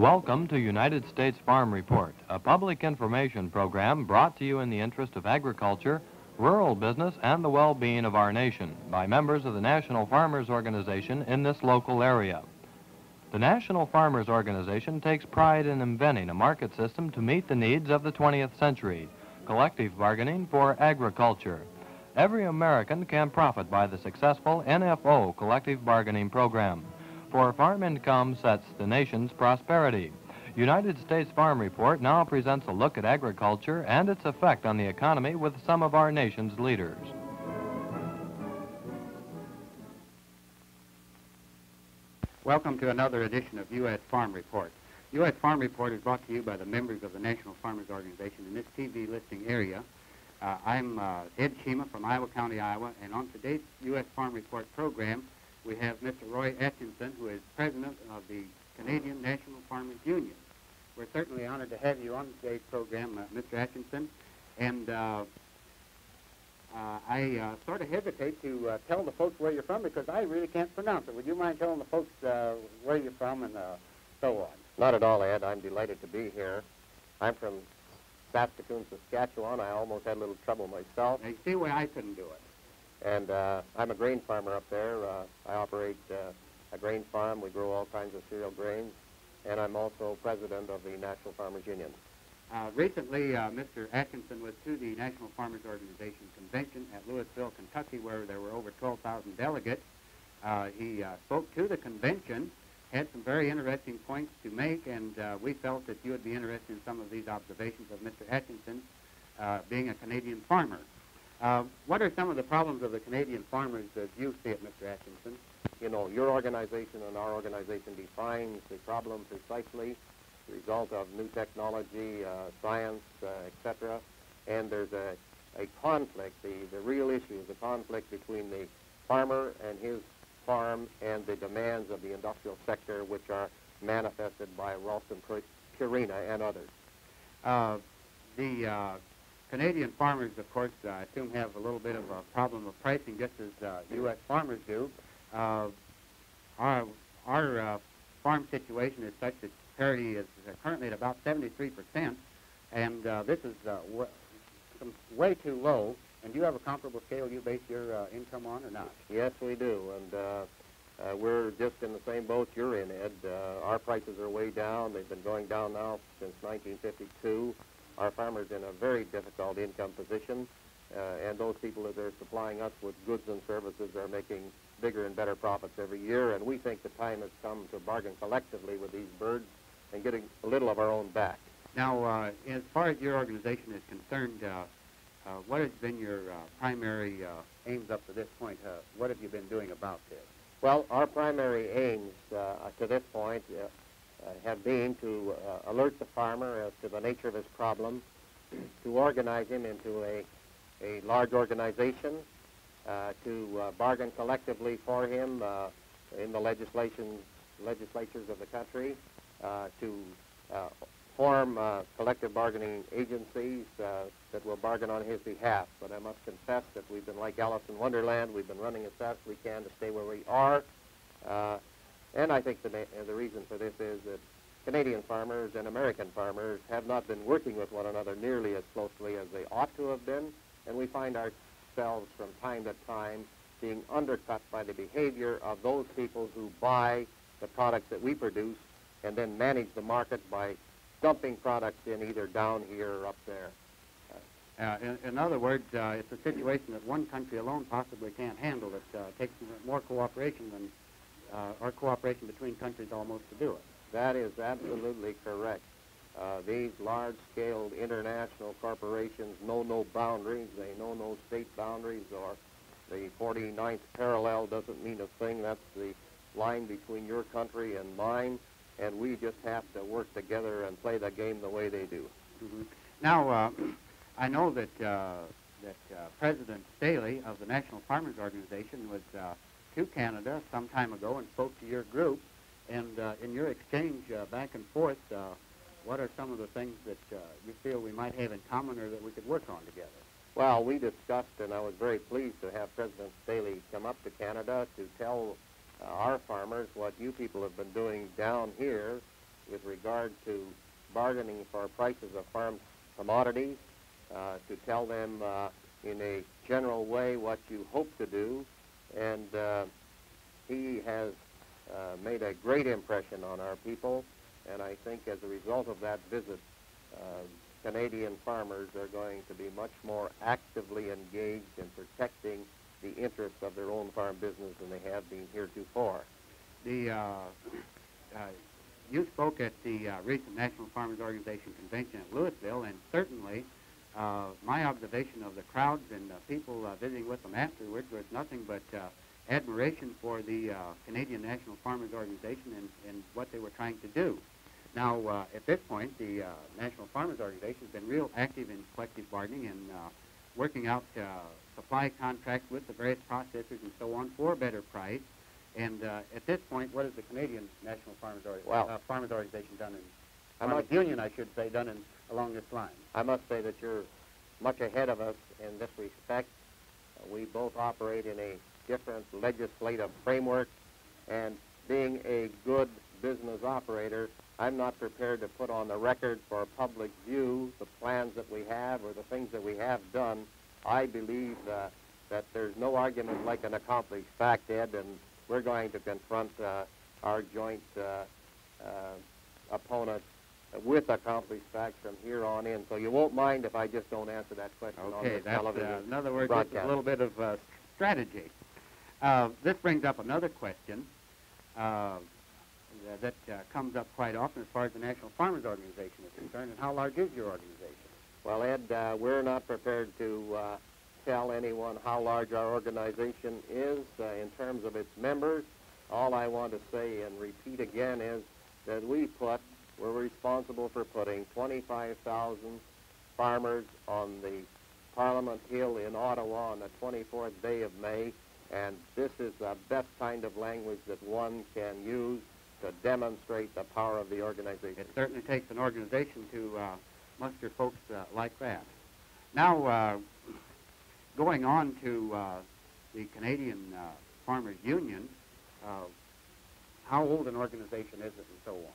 Welcome to United States Farm Report, a public information program brought to you in the interest of agriculture, rural business, and the well-being of our nation by members of the National Farmers Organization in this local area. The National Farmers Organization takes pride in inventing a market system to meet the needs of the 20th century, collective bargaining for agriculture. Every American can profit by the successful NFO collective bargaining program. For farm income sets the nation's prosperity. United States Farm Report now presents a look at agriculture and its effect on the economy with some of our nation's leaders. Welcome to another edition of U.S. Farm Report. U.S. Farm Report is brought to you by the members of the National Farmers Organization in this TV listing area. Uh, I'm uh, Ed Shima from Iowa County, Iowa, and on today's U.S. Farm Report program, we have Mr. Roy Atkinson, who is president of the Canadian National Farmers Union. We're certainly honored to have you on today's program, uh, Mr. Atkinson, and uh, uh, I uh, sort of hesitate to tell the folks where you're from because I really can't pronounce it. Would you mind telling the folks where you're from and so on? Not at all, Ed. I'm delighted to be here. I'm from Saskatoon, Saskatchewan. I almost had a little trouble myself. You see why I couldn't do it. And uh, I'm a grain farmer up there. Uh, I operate uh, a grain farm. We grow all kinds of cereal grains. And I'm also president of the National Farmers Union. Uh, recently, uh, Mr. Atkinson was to the National Farmers Organization convention at Louisville, Kentucky, where there were over 12,000 delegates. Uh, he uh, spoke to the convention, had some very interesting points to make, and uh, we felt that you would be interested in some of these observations of Mr. Atkinson, uh, being a Canadian farmer. Uh, what are some of the problems of the Canadian farmers as you see it, Mr. Atkinson? You know, your organization and our organization defines the problem precisely, the result of new technology, uh, science, uh, etc. And there's a, a conflict. The, the real issue is a conflict between the farmer and his farm and the demands of the industrial sector, which are manifested by Ralston Purina and others. Uh, the uh, Canadian farmers, of course, uh, I assume have a little bit of a problem of pricing, just as uh, U.S. farmers do. Uh, our our uh, farm situation is such that parity is uh, currently at about 73 percent, and uh, this is uh, way too low. And do you have a comparable scale you base your uh, income on, or not? Yes, we do. And uh, uh, we're just in the same boat you're in, Ed. Uh, our prices are way down. They've been going down now since 1952 our farmers in a very difficult income position, uh, and those people that are supplying us with goods and services are making bigger and better profits every year, and we think the time has come to bargain collectively with these birds and getting a little of our own back. Now, uh, as far as your organization is concerned, uh, what has been your uh, primary uh, aims up to this point? Uh, what have you been doing about this? Well, our primary aims uh, to this point uh, uh, have been to alert the farmer as to the nature of his problem, to organize him into a, a large organization, to bargain collectively for him in the legislation, legislatures of the country, to form uh, collective bargaining agencies uh, that will bargain on his behalf. But I must confess that we've been like Alice in Wonderland. We've been running as fast as we can to stay where we are. Uh, and I think the, the reason for this is that Canadian farmers and American farmers have not been working with one another nearly as closely as they ought to have been, and we find ourselves from time to time being undercut by the behavior of those people who buy the products that we produce and then manage the market by dumping products in either down here or up there. Uh, in, in, other words, uh, it's a situation that one country alone possibly can't handle. It uh, takes more cooperation than uh, or cooperation between countries almost to do it. That is absolutely correct. Uh, these large-scale international corporations know no boundaries. They know no state boundaries or the 49th parallel doesn't mean a thing. That's the line between your country and mine, and we just have to work together and play the game the way they do. Mm-hmm. Now, uh, I know that uh, that uh, President Staley of the National Farmers Organization was uh, to Canada some time ago and spoke to your group. And uh, in your exchange uh, back and forth, uh, what are some of the things that uh, you feel we might have in common or that we could work on together? Well, we discussed, and I was very pleased to have President Staley come up to Canada to tell our farmers what you people have been doing down here with regard to bargaining for prices of farm commodities, uh, to tell them uh, in a general way what you hope to do, and uh, he has uh, made a great impression on our people, and I think as a result of that visit, uh, Canadian farmers are going to be much more actively engaged in protecting the interests of their own farm business than they have been heretofore. The, uh, uh, you spoke at the uh, recent National Farmers Organization convention at Louisville, and certainly uh, my observation of the crowds and people uh, visiting with them afterwards was nothing but uh, admiration for the Canadian National Farmers Organization and, and what they were trying to do. Now, at this point, the National Farmers Organization has been real active in collective bargaining and working out supply contracts with the various processors and so on for a better price. And uh, at this point, what has the Canadian National Farmers, uh, Farmers Organization done in, I must- Union, I should say, done in, along this line? I must say that you're much ahead of us in this respect. Uh, we both operate in a different legislative framework, and being a good business operator, I'm not prepared to put on the record for public view the plans that we have or the things that we have done. I believe uh, that there's no argument like an accomplished fact, Ed, and we're going to confront uh, our joint uh, uh, opponent with accomplished facts from here on in. So you won't mind if I just don't answer that question on Okay, this that's, television uh, in other words, it's a little bit of uh, strategy. Uh, this brings up another question uh, that uh, comes up quite often as far as the National Farmers Organization is concerned, and how large is your organization? Well, Ed, uh, we're not prepared to uh, tell anyone how large our organization is uh, in terms of its members. All I want to say and repeat again is that we put, we're responsible for putting 25,000 farmers on the Parliament Hill in Ottawa on the 24th day of May, and this is the best kind of language that one can use to demonstrate the power of the organization. It certainly takes an organization to muster folks uh, like that. Now, uh, going on to uh, the Canadian uh, Farmers Union, uh, how old an organization is it and so on?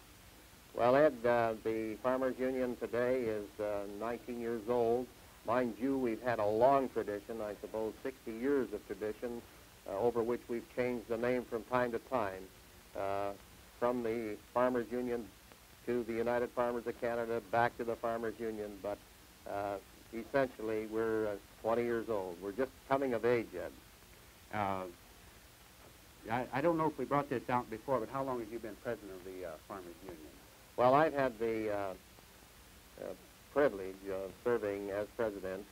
Well, Ed, uh, the Farmers Union today is uh, 19 years old. Mind you, we've had a long tradition, I suppose 60 years of tradition, over which we've changed the name from time to time. From the Farmers Union to the United Farmers of Canada, back to the Farmers Union, but uh, essentially we're uh, 20 years old. We're just coming of age, Ed. Uh, I, I don't know if we brought this out before, but how long have you been president of the uh, Farmers Union? Well, I've had the uh, uh, privilege of serving as president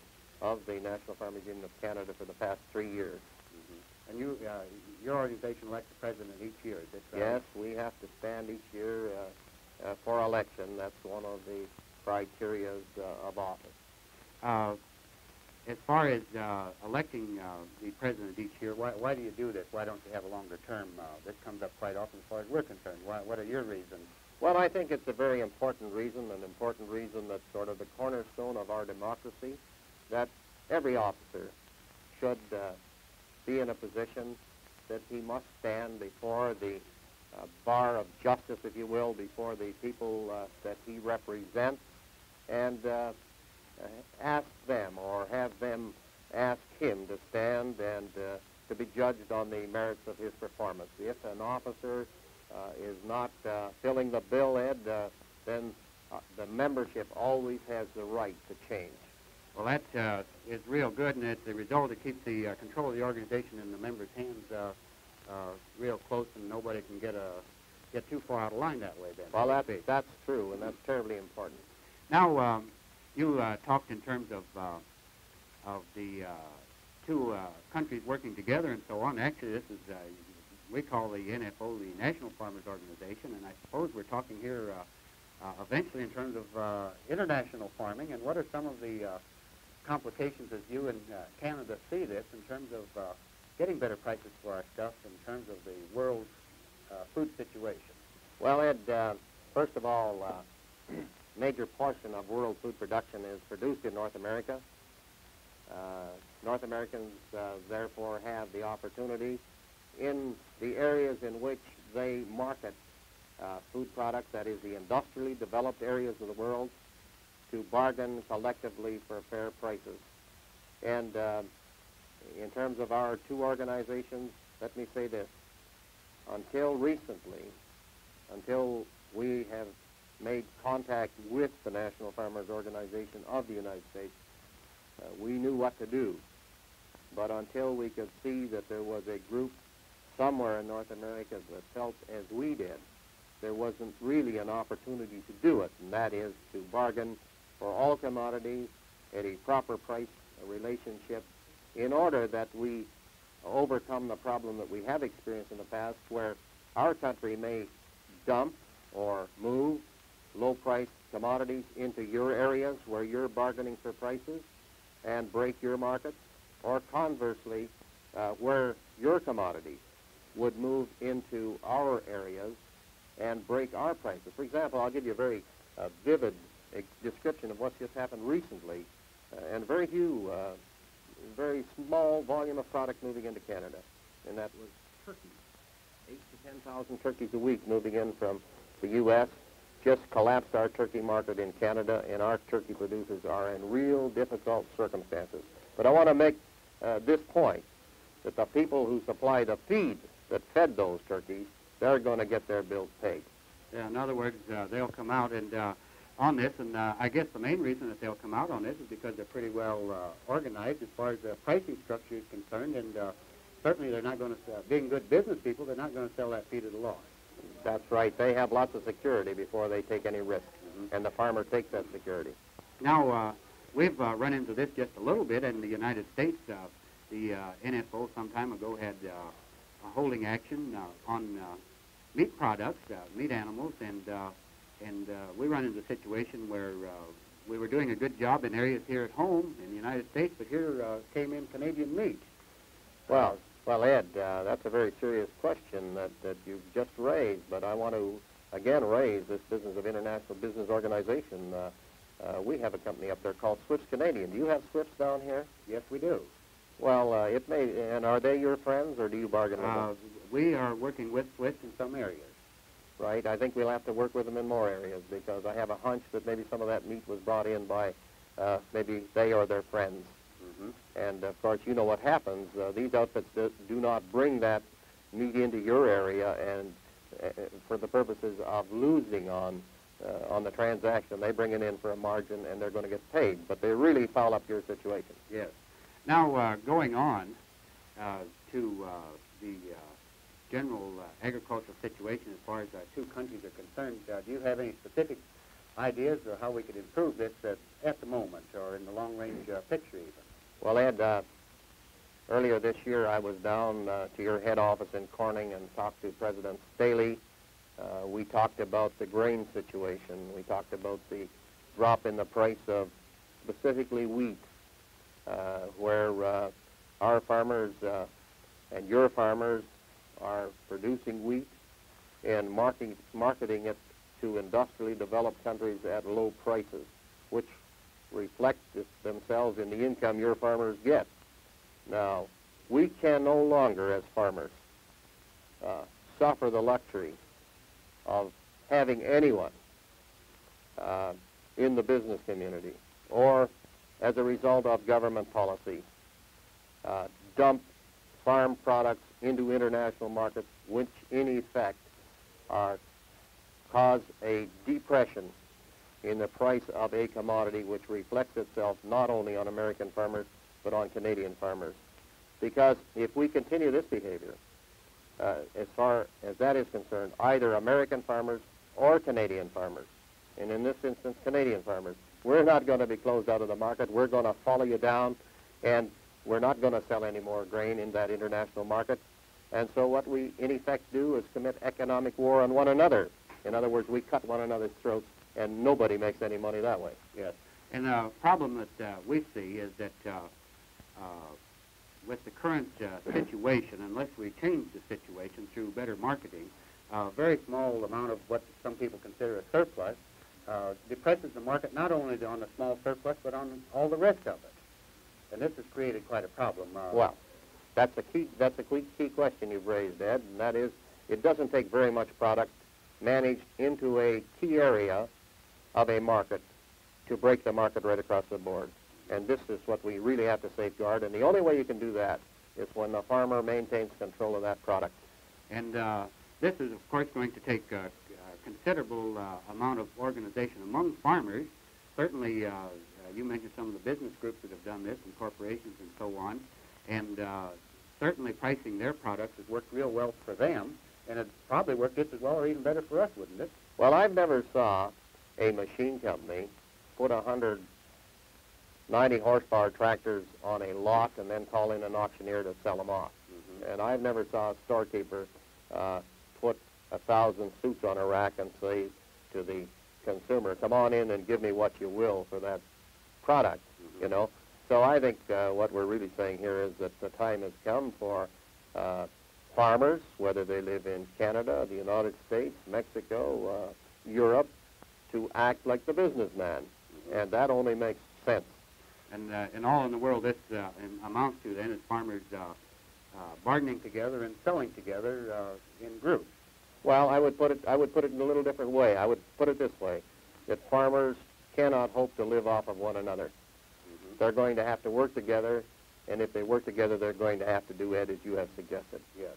of the National Farmers Union of Canada for the past three years. And you, uh, your organization elects the president each year, is it? uh, Yes, we have to stand each year uh, uh, for election. That's one of the criteria uh, of office. Uh, as far as uh, electing uh, the president each year, why, why do you do this? Why don't you have a longer term? Uh, this comes up quite often as far as we're concerned. Why, what are your reasons? Well, I think it's a very important reason, an important reason that's sort of the cornerstone of our democracy, that every officer should uh, be in a position that he must stand before the uh, bar of justice, if you will, before the people uh, that he represents, and uh, ask them or have them ask him to stand and uh, to be judged on the merits of his performance. If an officer uh, is not uh, filling the bill, Ed, then the membership always has the right to change. Well, that is real good, and it's a result, it keeps the control of the organization in the members' hands real close, and nobody can get a get too far out of line that way. Then, Well, that's, that's true, and that's terribly important. Now, um, you uh, talked in terms of uh, of the uh, two uh, countries working together and so on. Actually, this is uh, we call the NFO the National Farmers Organization, and I suppose we're talking here uh, uh, eventually in terms of uh, international farming. And what are some of the uh, complications as you in uh, Canada see this in terms of uh, getting better prices for our stuff in terms of the world uh, food situation? Well, Ed, uh, first of all, uh, major portion of world food production is produced in North America. Uh, North Americans, uh, therefore, have the opportunity in the areas in which they market uh, food products, that is the industrially developed areas of the world, to bargain collectively for fair prices. And in terms of our two organizations, let me say this. Until recently, until we have made contact with the National Farmers Organization of the United States, uh, we knew what to do. But until we could see that there was a group somewhere in North America that felt as we did, there wasn't really an opportunity to do it, and that is to bargain for all commodities at a proper price a relationship in order that we overcome the problem that we have experienced in the past where our country may dump or move low-priced commodities into your areas where you're bargaining for prices and break your markets, or conversely, uh, where your commodities would move into our areas and break our prices. For example, I'll give you a very uh, vivid description of what's just happened recently, uh, and very few, uh, very small volume of product moving into Canada, and that was turkeys. Eight to ten thousand turkeys a week moving in from the U.S. just collapsed our turkey market in Canada, and our turkey producers are in real difficult circumstances. But I want to make uh, this point, that the people who supply the feed that fed those turkeys, they're going to get their bills paid. Yeah, in other words, uh, they'll come out and uh, on this, and uh, I guess the main reason that they'll come out on this is because they're pretty well uh, organized as far as the pricing structure is concerned, and uh, certainly they're not going to, uh, being good business people, they're not going to sell that feed at a loss. That's right. They have lots of security before they take any risk, Mhm. and the farmer takes that security. Now, uh, we've uh, run into this just a little bit in the United States. Uh, the uh, NFO some time ago had uh, a holding action uh, on uh, meat products, uh, meat animals, and uh, and uh, we run into a situation where uh, we were doing a good job in areas here at home in the United States, but here uh, came in Canadian meat. Well, well, Ed, uh, that's a very serious question that, that you've just raised, but I want to again raise this business of international business organization. Uh, uh, we have a company up there called Swifts Canadian. Do you have Swifts down here? Yes, we do. Well, uh, it may. And are they your friends, or do you bargain with Uh, them? we are working with Swifts in some areas. Right. I think we'll have to work with them in more areas because I have a hunch that maybe some of that meat was brought in by uh, maybe they or their friends. Mm-hmm. And of course, you know what happens. Uh, these outfits do, do not bring that meat into your area, and uh, for the purposes of losing on uh, on the transaction, they bring it in for a margin, and they're going to get paid. But they really foul up your situation. Yes. Now, uh, going on uh, to uh, the uh, general uh, agricultural situation as far as our two countries are concerned, uh, do you have any specific ideas of how we could improve this at, at the moment or in the long-range uh, picture even? Well, Ed, uh, earlier this year I was down uh, to your head office in Corning and talked to President Staley. Uh, we talked about the grain situation. We talked about the drop in the price of specifically wheat, uh, where uh, our farmers uh, and your farmers are producing wheat and marketing, marketing it to industrially developed countries at low prices, which reflect themselves in the income your farmers get. Now, we can no longer, as farmers, uh, suffer the luxury of having anyone uh, in the business community or as a result of government policy uh, dump farm products into international markets, which in effect are cause a depression in the price of a commodity which reflects itself not only on American farmers but on Canadian farmers. Because if we continue this behavior, uh, as far as that is concerned, either American farmers or Canadian farmers, and in this instance, Canadian farmers, we're not going to be closed out of the market. We're going to follow you down, and we're not going to sell any more grain in that international market. And so what we, in effect, do is commit economic war on one another. In other words, we cut one another's throats, and nobody makes any money that way. Yes. And the problem that uh, we see is that uh, uh, with the current uh, situation, unless we change the situation through better marketing, a very small amount of what some people consider a surplus uh, depresses the market not only on the small surplus but on all the rest of it. And this has created quite a problem. Uh, Well, that's a key. That's a key, key question you've raised, Ed, and that is, it doesn't take very much product managed into a key area of a market to break the market right across the board. And this is what we really have to safeguard. And the only way you can do that is when the farmer maintains control of that product. And uh, this is, of course, going to take a, a considerable uh, amount of organization among farmers. Certainly, uh, you mentioned some of the business groups that have done this, and corporations and so on. And uh, certainly pricing their products has worked real well for them, and it probably worked just as well or even better for us, wouldn't it? Well, I've never saw a machine company put a hundred 90 horsepower tractors on a lot and then call in an auctioneer to sell them off. Mm-hmm. And I've never saw a storekeeper uh, put a thousand suits on a rack and say to the consumer, come on in and give me what you will for that product, Mm-hmm. you know. So I think uh, what we're really saying here is that the time has come for uh, farmers, whether they live in Canada, the United States, Mexico, uh, Europe, to act like the businessman. And that only makes sense. And, uh, and all in the world, this uh, amounts to then is farmers uh, uh, bargaining together and selling together uh, in groups. Well, I would put it I would put it in a little different way. I would put it this way: that farmers cannot hope to live off of one another. They're going to have to work together, and if they work together, they're going to have to do it as you have suggested. Yes.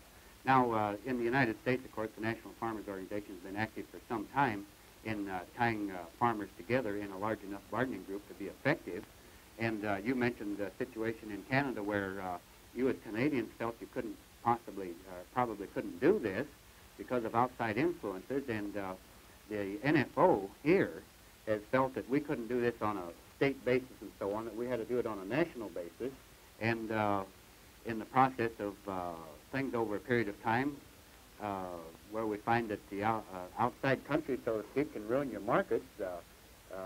Now, uh, in the United States, of course, the National Farmers Organization has been active for some time in uh, tying uh, farmers together in a large enough bargaining group to be effective. And uh, you mentioned the situation in Canada where uh, you as Canadians felt you couldn't possibly, uh, probably couldn't do this because of outside influences. And uh, the NFO here has felt that we couldn't do this on a state basis and so on, that we had to do it on a national basis. And uh, in the process of uh, things over a period of time, uh, where we find that the out, uh, outside country, so to speak, can ruin your markets uh, uh,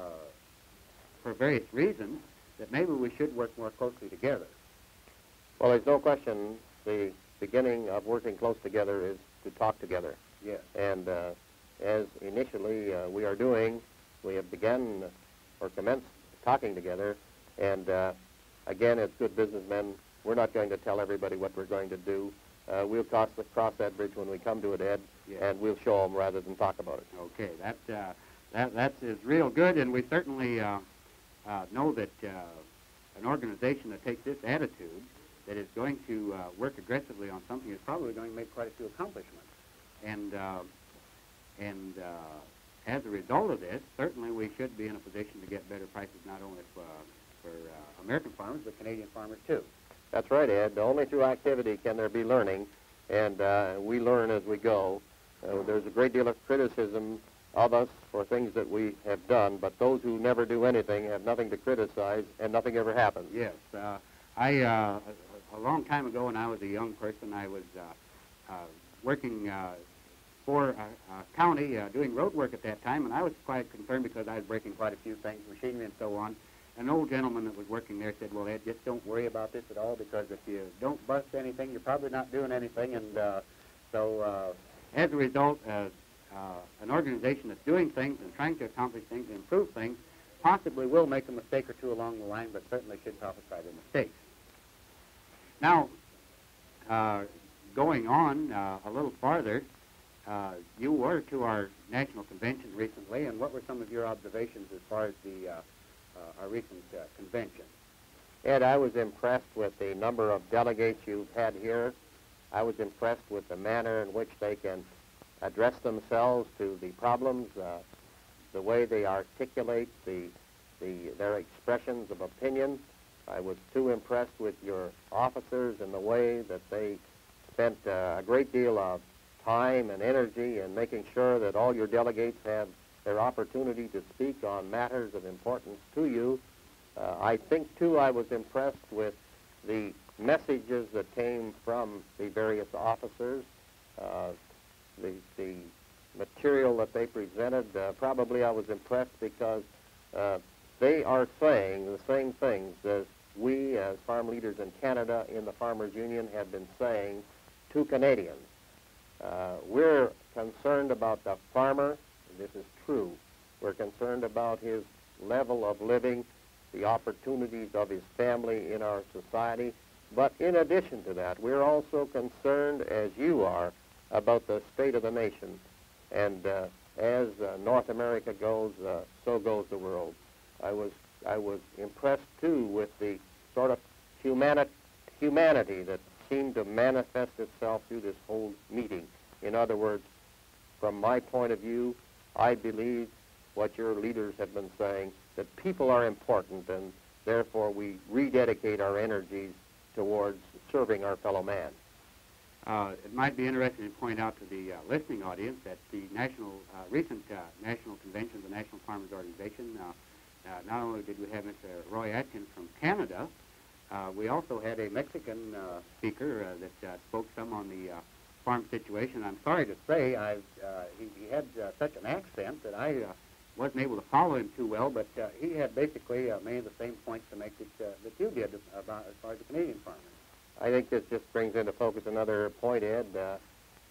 for various reasons, that maybe we should work more closely together. Well, there's no question the beginning of working close together is to talk together. Yes. And uh, as initially uh, we are doing, we have begun or commenced talking together. And uh, again, as good businessmen, we're not going to tell everybody what we're going to do. Uh, we'll cross, the, cross that bridge when we come to it, Ed, Yes. and we'll show them rather than talk about it. Okay, that uh, that that is real good, and we certainly uh, uh, know that uh, an organization that takes this attitude, that is going to uh, work aggressively on something, is probably going to make quite a few accomplishments. And uh, and uh, as a result of this, certainly we should be in a position to get better prices not only for for uh, American farmers but Canadian farmers too. That's right, Ed. Only through activity can there be learning, and uh, we learn as we go. Uh, there's a great deal of criticism of us for things that we have done, but those who never do anything have nothing to criticize, and nothing ever happens. Yes, uh, I uh, a, a long time ago when I was a young person, I was uh, uh, working uh, for a, a county uh, doing road work at that time, and I was quite concerned because I was breaking quite a few things, machinery and so on. An old gentleman that was working there said, "Well, Ed, just don't worry about this at all because if you don't bust anything, you're probably not doing anything." And uh, so, uh, as a result, uh, uh, an organization that's doing things and trying to accomplish things and improve things possibly will make a mistake or two along the line, but certainly should profit by their mistakes. Now, uh, going on uh, a little farther, uh, you were to our national convention recently, and what were some of your observations as far as the uh, uh, our recent uh, convention? Ed, I was impressed with the number of delegates you've had here. I was impressed with the manner in which they can address themselves to the problems, uh, the way they articulate the, the, their expressions of opinion. I was too impressed with your officers and the way that they spent a great deal of time and energy in making sure that all your delegates have their opportunity to speak on matters of importance to you. Uh, I think, too, I was impressed with the messages that came from the various officers, uh, the, the material that they presented. Uh, probably I was impressed because uh, they are saying the same things as we, as farm leaders in Canada, in the Farmers Union, have been saying to Canadians. Uh, we're concerned about the farmer. This is true. We're concerned about his level of living, the opportunities of his family in our society. But in addition to that, we're also concerned, as you are, about the state of the nation. And uh, as uh, North America goes, uh, so goes the world. I was I was impressed too with the sort of humani- humanity that seemed to manifest itself through this whole meeting. In other words, from my point of view, I believe what your leaders have been saying that people are important and therefore we rededicate our energies towards serving our fellow man. Uh, it might be interesting to point out to the uh, listening audience that the national, uh, recent uh, national convention of the National Farmers Organization, uh, uh, not only did we have Mr. Roy Atkins from Canada, uh, we also had a Mexican uh, speaker uh, that uh, spoke some on the uh, farm situation. I'm sorry to say I've, uh, he, he had uh, such an accent that I uh, wasn't able to follow him too well, but uh, he had basically uh, of the same points to make that, uh, that you did about as far as the Canadian farmers. I think this just brings into focus another point, Ed. Uh,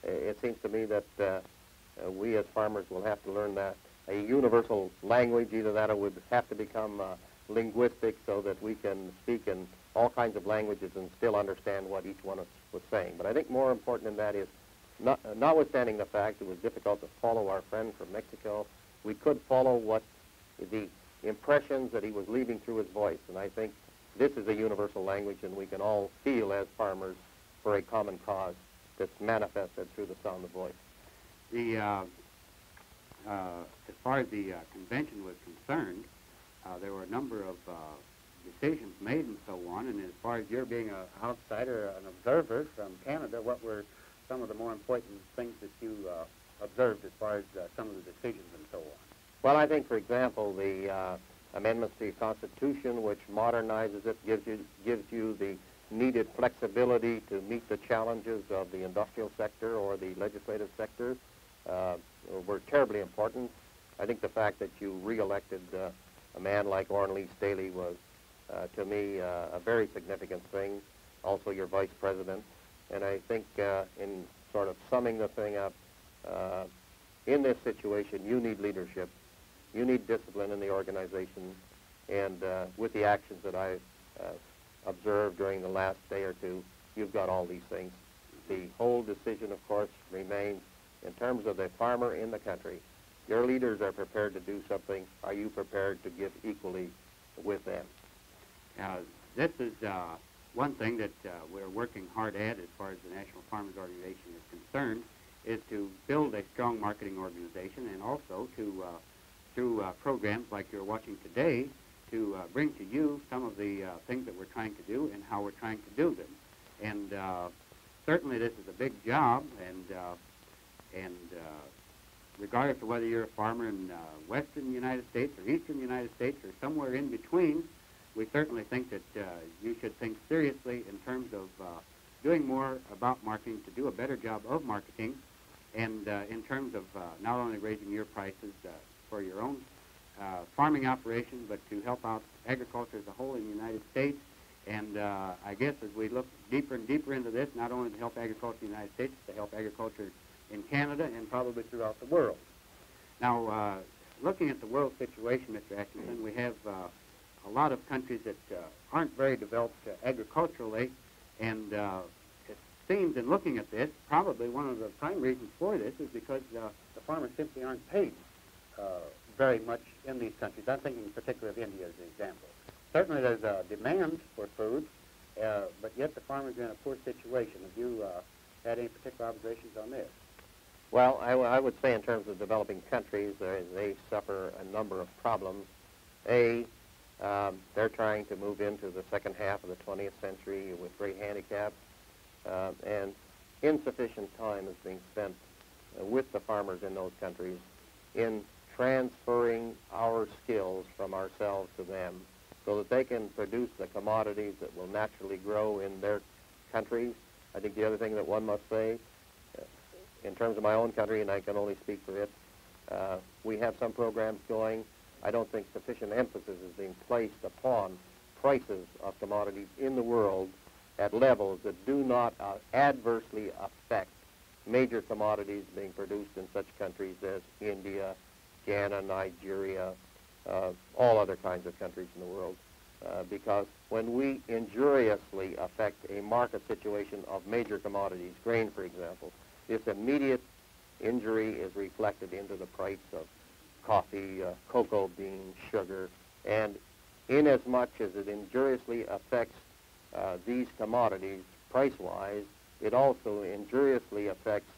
it seems to me that uh, we as farmers will have to learn that a universal language, either that or would have to become uh, linguistic so that we can speak in all kinds of languages and still understand what each one was saying. But I think more important than that is, not, notwithstanding the fact it was difficult to follow our friend from Mexico, we could follow what the impressions that he was leaving through his voice. And I think this is a universal language, and we can all feel as farmers for a common cause that's manifested through the sound of voice. The, uh, uh, as far as the uh, convention was concerned, uh, there were a number of uh, decisions made and so on. And as far as you're being an outsider, an observer from Canada, what were some of the more important things that you uh, observed as far as uh, some of the decisions and so on? Well, I think, for example, the uh, amendments to the Constitution, which modernizes it, gives you, gives you the needed flexibility to meet the challenges of the industrial sector or the legislative sector, uh, were terribly important. I think the fact that you reelected uh, a man like Oren Lee Staley was, uh, to me, uh, a very significant thing. Also, your vice president. And I think uh, in sort of summing the thing up, uh, in this situation, you need leadership. You need discipline in the organization. And uh, with the actions that I've uh, observed during the last day or two, you've got all these things. The whole decision, of course, remains in terms of the farmer in the country. Your leaders are prepared to do something. Are you prepared to give equally with them? Uh, this is uh, one thing that uh, we're working hard at as far as the National Farmers Organization is concerned, is to build a strong marketing organization and also to, uh, through uh, programs like you're watching today, to uh, bring to you some of the things that we're trying to do and how we're trying to do them. And certainly this is a big job, and, and regardless of whether you're a farmer in uh, western United States or eastern United States or somewhere in between, we certainly think that uh, you should think seriously in terms of uh, doing more about marketing, to do a better job of marketing, and uh, in terms of uh, not only raising your prices uh, for your own uh, farming operation, but to help out agriculture as a whole in the United States. And uh, I guess as we look deeper and deeper into this, not only to help agriculture in the United States, but to help agriculture in Canada and probably throughout the world. Now, uh, looking at the world situation, Mr. Atkinson, we have uh, a lot of countries that uh, aren't very developed uh, agriculturally, and uh, it seems in looking at this, probably one of the prime reasons for this is because uh, the farmers simply aren't paid very much in these countries. I'm thinking particularly of India as an example. Certainly there's a demand for food, but yet the farmers are in a poor situation. Have you had any particular observations on this? Well, I, would say in terms of developing countries, uh, they suffer a number of problems. A, um, they're trying to move into the second half of the 20th century with great handicaps, uh, and insufficient time is being spent uh, with the farmers in those countries in transferring our skills from ourselves to them so that they can produce the commodities that will naturally grow in their countries. I think the other thing that one must say, in terms of my own country, and I can only speak for it, uh, we have some programs going. I don't think sufficient emphasis is being placed upon prices of commodities in the world at levels that do not uh, adversely affect major commodities being produced in such countries as India, Ghana, Nigeria, uh, all other kinds of countries in the world. Uh, because when we injuriously affect a market situation of major commodities, grain for example, this immediate injury is reflected into the price of coffee, uh, cocoa beans, sugar, and inasmuch as it injuriously affects uh, these commodities price-wise, it also injuriously affects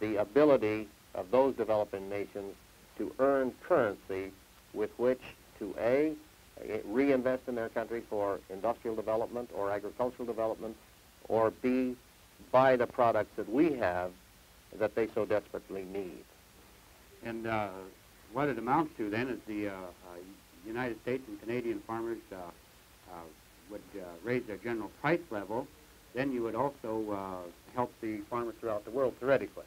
the ability of those developing nations to earn currency with which to A, reinvest in their country for industrial development or agricultural development, or B, buy the products that we have that they so desperately need. And uh, what it amounts to then is the uh, uh, United States and Canadian farmers uh, uh, would uh, raise their general price level. Then you would also help the farmers throughout the world theoretically.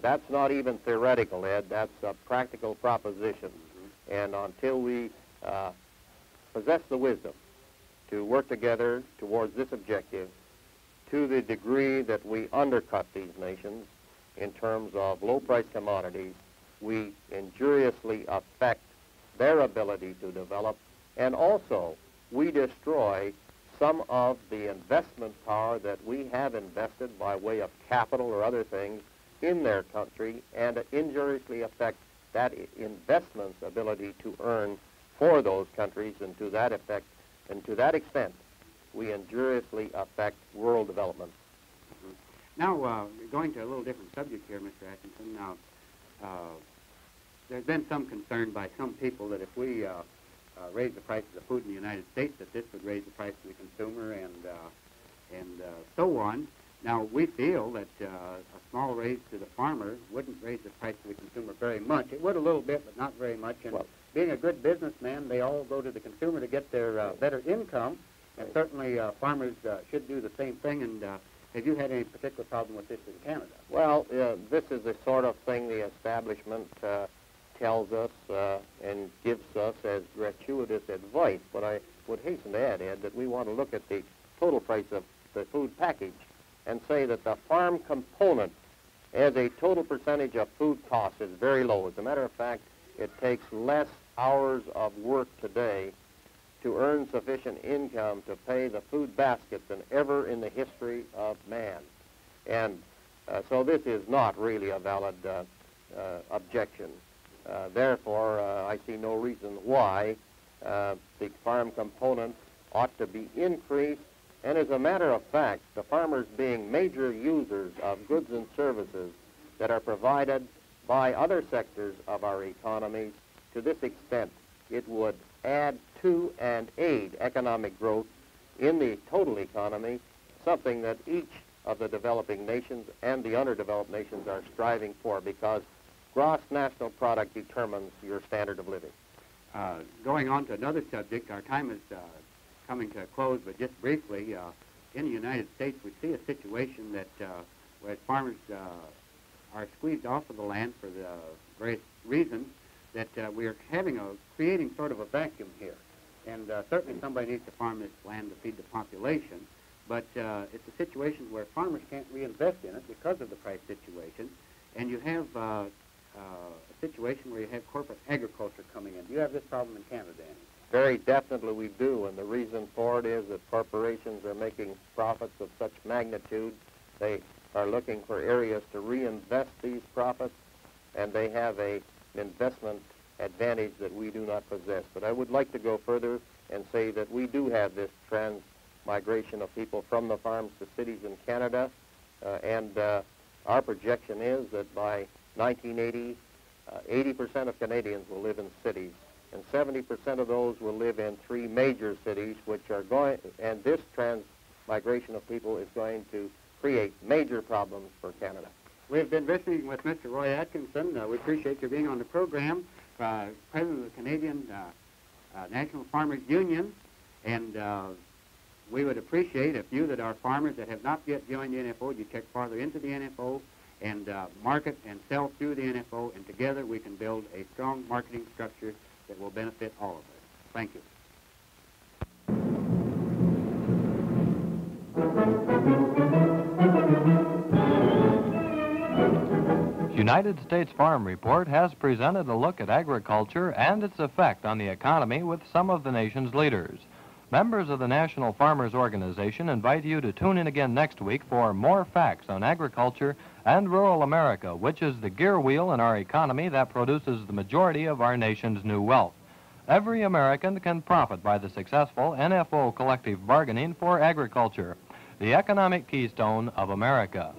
That's not even theoretical, Ed. That's a practical proposition. Mm-hmm. And until we possess the wisdom to work together towards this objective, to the degree that we undercut these nations in terms of low-priced commodities, we injuriously affect their ability to develop, and also we destroy some of the investment power that we have invested by way of capital or other things in their country and injuriously affect that investment's ability to earn for those countries and to that effect and to that extent we injuriously affect world development. Mm-hmm. Now, uh, going to a little different subject here, Mr. Atkinson. Now, uh, there's been some concern by some people that if we uh, uh, raise the prices of the food in the United States, that this would raise the price to the consumer and uh, and uh, so on. Now, we feel that uh, a small raise to the farmer wouldn't raise the price to the consumer very much. It would a little bit, but not very much. And well, being a good businessman, they all go to the consumer to get their uh, better income. And certainly uh, farmers uh, should do the same thing. And uh, have you had any particular problem with this in Canada? Well, uh, this is the sort of thing the establishment uh, tells us uh, and gives us as gratuitous advice. But I would hasten to add, Ed, that we want to look at the total price of the food package and say that the farm component as a total percentage of food costs is very low. As a matter of fact, it takes less hours of work today to earn sufficient income to pay the food basket than ever in the history of man. And uh, so this is not really a valid uh, uh, objection. Uh, therefore, uh, I see no reason why uh, the farm component ought to be increased. And as a matter of fact, the farmers being major users of goods and services that are provided by other sectors of our economy, to this extent, it would add to and aid economic growth in the total economy, something that each of the developing nations and the underdeveloped nations are striving for because gross national product determines your standard of living. Uh, going on to another subject, our time is uh, coming to a close, but just briefly, uh, in the United States, we see a situation that uh, where farmers uh, are squeezed off of the land for the various reasons, that uh, we are having a creating sort of a vacuum here. And uh, certainly somebody needs to farm this land to feed the population. But uh, it's a situation where farmers can't reinvest in it because of the price situation. And you have uh, uh, a situation where you have corporate agriculture coming in. Do you have this problem in Canada? Very definitely we do. And the reason for it is that corporations are making profits of such magnitude. They are looking for areas to reinvest these profits. And they have a investment advantage that we do not possess. But I would like to go further and say that we do have this transmigration of people from the farms to cities in Canada, uh, and uh, our projection is that by 1980, 80% uh, of Canadians will live in cities, and 70% of those will live in three major cities, which are going, and this transmigration of people is going to create major problems for Canada. We've been visiting with Mr. Roy Atkinson. Uh, we appreciate your being on the program, uh, President of the Canadian uh, uh National Farmers Union, and uh, we would appreciate if you that are farmers that have not yet joined the NFO, you check farther into the NFO and market and sell through the NFO, and together we can build a strong marketing structure that will benefit all of us. Thank you. United States Farm Report has presented a look at agriculture and its effect on the economy with some of the nation's leaders. Members of the National Farmers Organization invite you to tune in again next week for more facts on agriculture and rural America, which is the gear wheel in our economy that produces the majority of our nation's new wealth. Every American can profit by the successful NFO collective bargaining for agriculture, the economic keystone of America.